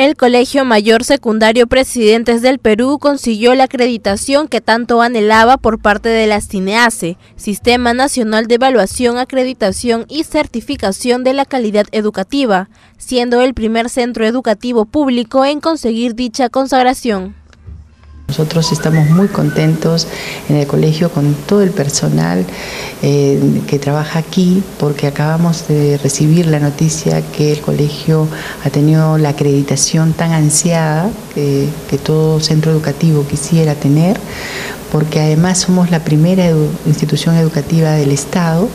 El Colegio Mayor Secundario Presidentes del Perú consiguió la acreditación que tanto anhelaba por parte de la CINEACE, Sistema Nacional de Evaluación, Acreditación y Certificación de la Calidad Educativa, siendo el primer centro educativo público en conseguir dicha consagración. Nosotros estamos muy contentos en el colegio con todo el personal eh, que trabaja aquí porque acabamos de recibir la noticia que el colegio ha tenido la acreditación tan ansiada que, todo centro educativo quisiera tener porque además somos la primera institución educativa del Estado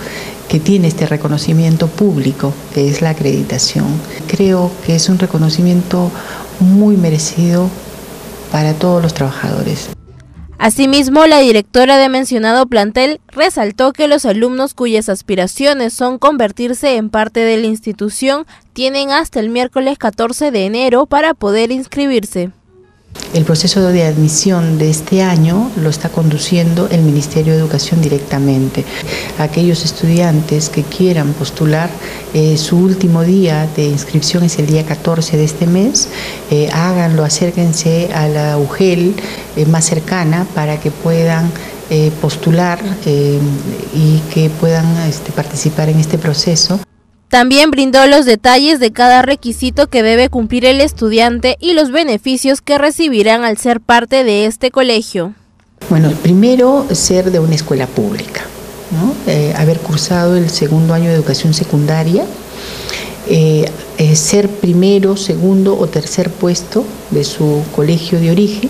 que tiene este reconocimiento público, que es la acreditación. Creo que es un reconocimiento muy merecido para todos los trabajadores. Asimismo, la directora de mencionado plantel resaltó que los alumnos cuyas aspiraciones son convertirse en parte de la institución tienen hasta el miércoles 14 de enero para poder inscribirse. El proceso de admisión de este año lo está conduciendo el Ministerio de Educación directamente. Aquellos estudiantes que quieran postular, eh, su último día de inscripción es el día 14 de este mes, eh, háganlo, acérquense a la UGEL eh, más cercana para que puedan postular y que puedan este, participar en este proceso. También brindó los detalles de cada requisito que debe cumplir el estudiante y los beneficios que recibirán al ser parte de este colegio. Bueno, primero ser de una escuela pública, eh, haber cursado el segundo año de educación secundaria, eh, eh, ser primero, segundo o tercer puesto de su colegio de origen.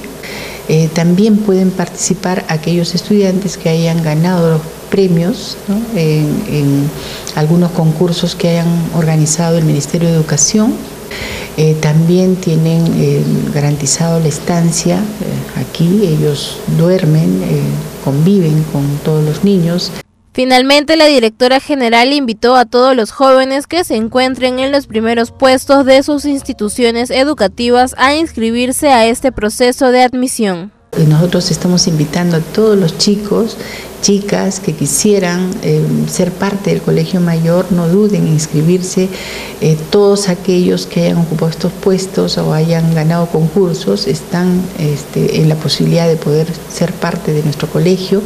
También pueden participar aquellos estudiantes que hayan ganado premios en, algunos concursos que hayan organizado el Ministerio de Educación. Eh, también tienen eh, garantizado la estancia eh, aquí, ellos duermen, conviven con todos los niños. Finalmente, la directora general invitó a todos los jóvenes que se encuentren en los primeros puestos de sus instituciones educativas a inscribirse a este proceso de admisión. Nosotros estamos invitando a todos los chicos, chicas que quisieran eh, ser parte del colegio mayor, no duden en inscribirse. Eh, todos aquellos que hayan ocupado estos puestos o hayan ganado concursos están este, en la posibilidad de poder ser parte de nuestro colegio.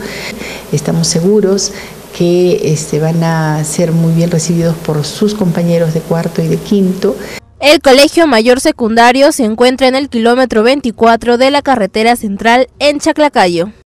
Estamos seguros que este, van a ser muy bien recibidos por sus compañeros de cuarto y de quinto. El Colegio Mayor Secundario se encuentra en el kilómetro 24 de la carretera central en Chaclacayo.